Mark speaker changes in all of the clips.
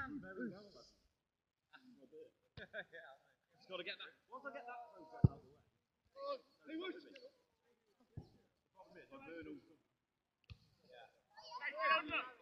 Speaker 1: hand very well. yeah, Just got to get that. Once I get that process out of the way. Oh, the problem is, I burn all the- Made it more than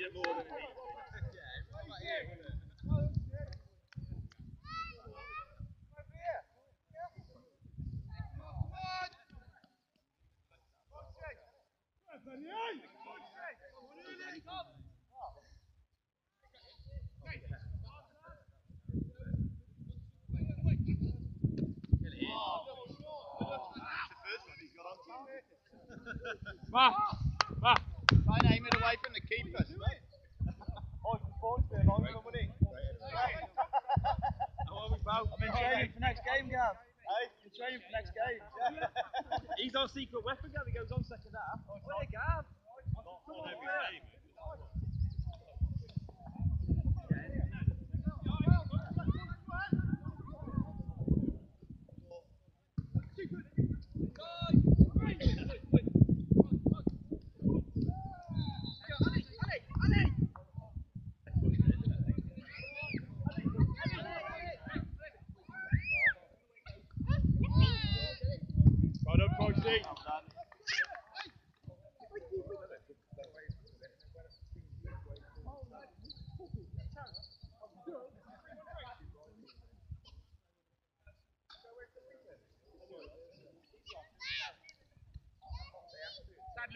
Speaker 1: it needed.
Speaker 2: Ma, ma.
Speaker 3: Try and aim it away from the keepers.
Speaker 2: I've been training for next game, Gav. Been training for next game.
Speaker 1: He's our secret weapon, Gav. He goes on second half. Oh, yeah, Gav.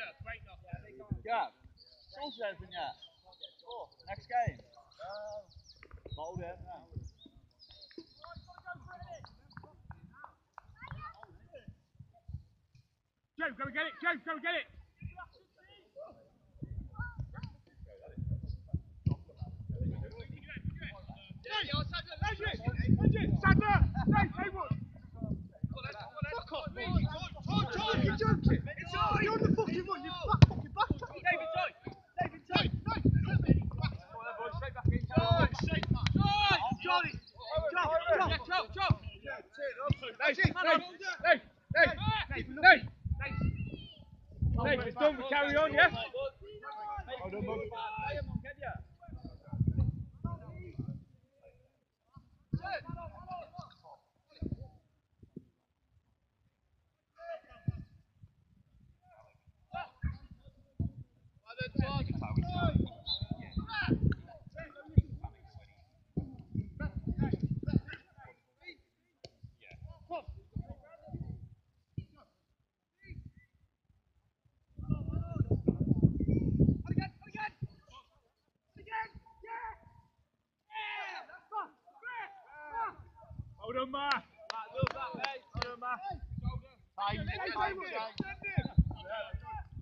Speaker 2: Gav, sorted everything yet? Next game? Bottled it, no.
Speaker 4: Joe, go and get it. Joe, go and get it. Sander! Hey, Haywood! Fuck off, mate. George, you're joking. You're on the fucking run. You're back, fucking back. David, Joy. David, Joy. Johnny. Joe, Joe, Joe, Joe. Hey, hey, hey, hey, hey, hey. Hey, it's done. We carry on, yeah?
Speaker 2: Well done, bud. Well done, Ma. Well done, Ma.
Speaker 3: Time, time, time.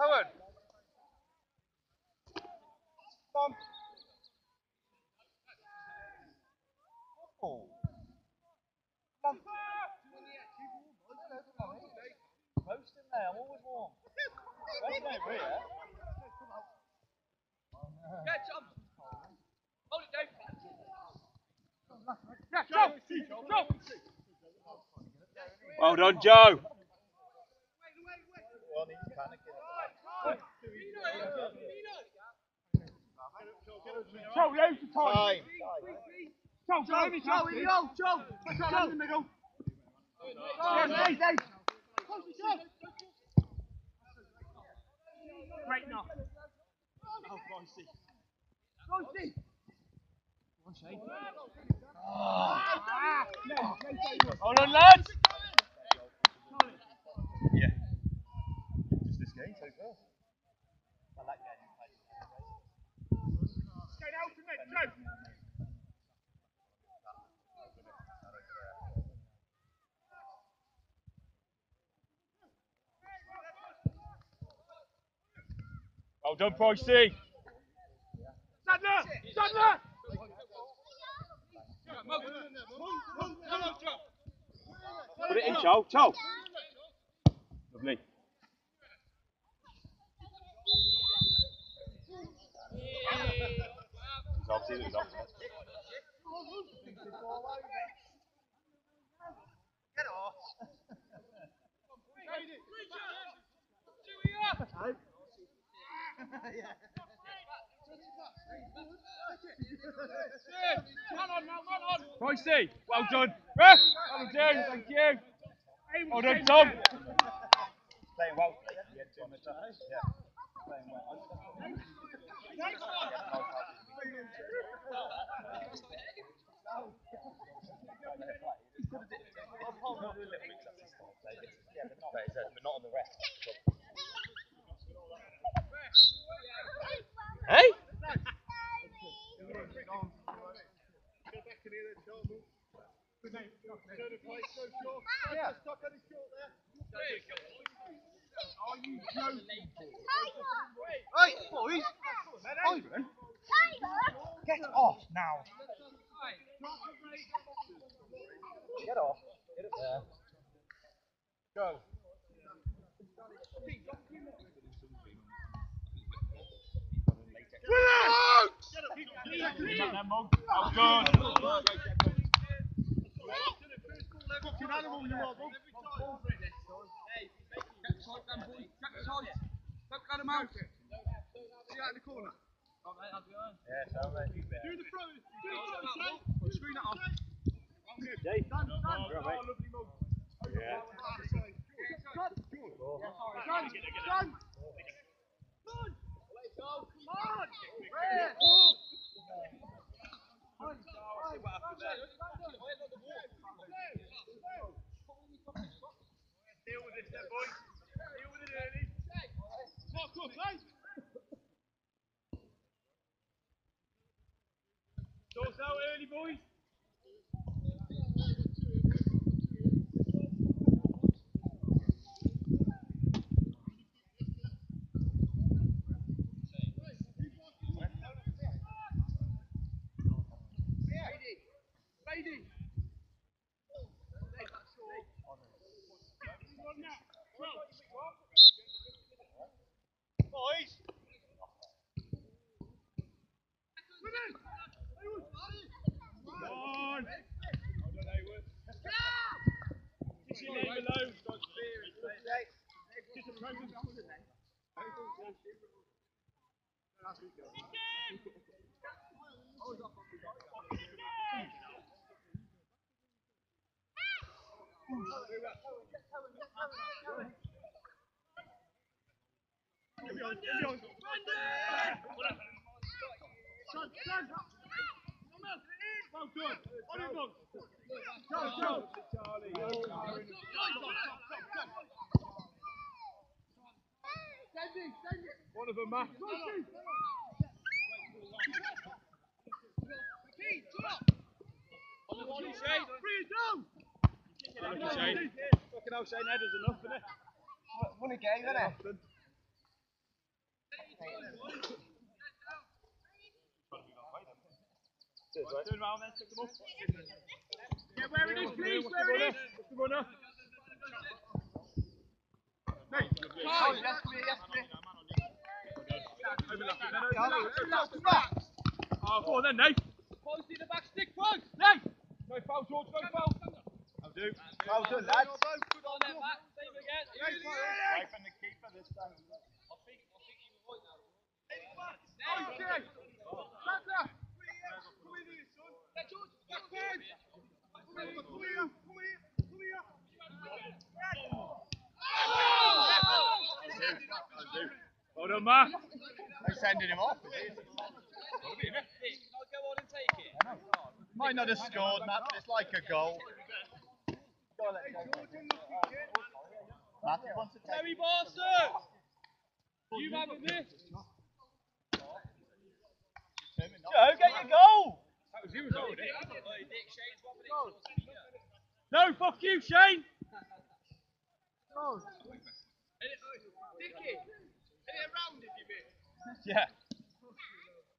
Speaker 3: Owen. Come on.
Speaker 2: Well done,
Speaker 4: Joe.
Speaker 1: Well,
Speaker 2: he's panicking.
Speaker 4: Joe, loads of time.
Speaker 2: Time.
Speaker 4: Joe, Joe, Joe, Joe, in the middle, Joe. Joe, in the middle. Joe, Dave, Dave. Great knock.
Speaker 1: Oh, Pricey.
Speaker 4: Pricey.
Speaker 1: Hold on, lads.
Speaker 2: Yeah. Just this game so far. I like that.
Speaker 4: Get out from there, Joe.
Speaker 1: Well done, Pricey.
Speaker 4: Sadler! Sadler!
Speaker 1: Put it in, Joe. Joe. Obviously he's obviously.
Speaker 2: Get off.
Speaker 1: Pricey. Well done. Ref. Well done. Thank you. Well done, Tom.
Speaker 2: Playing well. Yeah. Yeah. Playing well. Not on the rest.
Speaker 1: Hey?
Speaker 3: Boys. Ivan. Get off now.
Speaker 2: Get off. Get it there. Go.
Speaker 1: Well done.
Speaker 3: Fucking animal you are, bro.
Speaker 4: Don't cut him out. See out in the corner.
Speaker 2: Yeah, so mate.
Speaker 4: Do the throw. Do the throw, Shane. Screen it off.
Speaker 1: Jay.
Speaker 4: Stand, stand.
Speaker 1: You're right, mate.
Speaker 4: Oh, lovely move.
Speaker 1: Yeah.
Speaker 4: Stand. Stand. Stand. Come on. Come on. Red. Deal with this then, boys. Deal with it early. Mark up, eh? Sort out early, boys. Brady.
Speaker 3: Boys.
Speaker 1: On. Just your name below. Just a present.
Speaker 4: Son, son. Well done. On it, Monk. Go, go. Send it, send it.
Speaker 1: One of them, Matt.
Speaker 4: On the body, Shane. Free it down.
Speaker 1: Lucky Shane.
Speaker 2: Fucking hell, Shane Headers enough, innit? Won a game, innit?
Speaker 3: Turn around then, pick them up.
Speaker 4: Yeah, where it is, please,
Speaker 3: What's
Speaker 4: where
Speaker 3: the
Speaker 4: it
Speaker 3: runner?
Speaker 4: is.
Speaker 3: What's the runner?
Speaker 2: Oh, yes, come here, yes, come here.
Speaker 3: Overlap it, then
Speaker 2: Come
Speaker 3: overlap.
Speaker 2: on, come back.
Speaker 3: Oh, go on then, Nate.
Speaker 4: Close in the back, stick close.
Speaker 3: Nate! No foul, George, no foul.
Speaker 2: I'll do. Well done, lads.
Speaker 4: Good on there, back. Same again.
Speaker 2: Wiping the keeper this time. I think I think you avoid now.
Speaker 4: Oh, Okay. Back there. Come in here, son. Yeah, George, backwards. Come here, come here, come here, come here.
Speaker 3: Well done, Matt.
Speaker 2: They're sending him off. is he?
Speaker 4: I'll go on and take it.
Speaker 2: Might not have scored, Matt, but it's like a goal. Matthew wants to
Speaker 4: Terry Barson. You having this?
Speaker 2: him.
Speaker 1: Joe, get your goal!
Speaker 3: That was you wasn't it?
Speaker 4: Oi, Dick, Shane's one minute.
Speaker 3: No, fuck you, Shane.
Speaker 4: Dicky, any around if you miss?
Speaker 1: Yeah.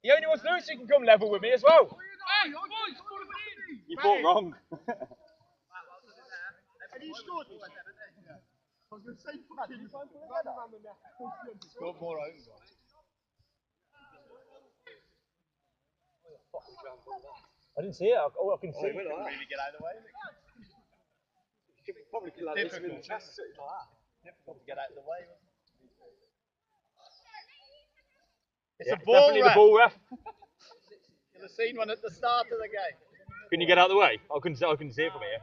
Speaker 1: He only wants Lewis, he can come level with me as well.
Speaker 4: Hey, boys, put him in.
Speaker 1: You thought wrong.
Speaker 2: And he scored this. I was going to say, fucking. Scored more own goals.
Speaker 1: I didn't see it. All I can see.
Speaker 2: Oh, couldn't really get out of the way.
Speaker 1: Probably
Speaker 2: Difficult. Difficult to get out of the way. It's
Speaker 1: Yeah,
Speaker 2: a ball
Speaker 1: definitely
Speaker 2: ref.
Speaker 1: the ball ref.
Speaker 2: You'll have seen one at the start of the game.
Speaker 1: Can you get out of the way? I couldn't see, I couldn't see it from here.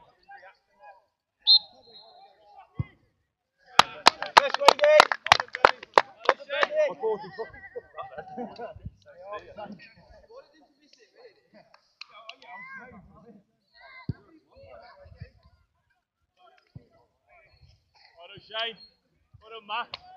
Speaker 1: 40 buckets
Speaker 3: up there. Shane, what a match.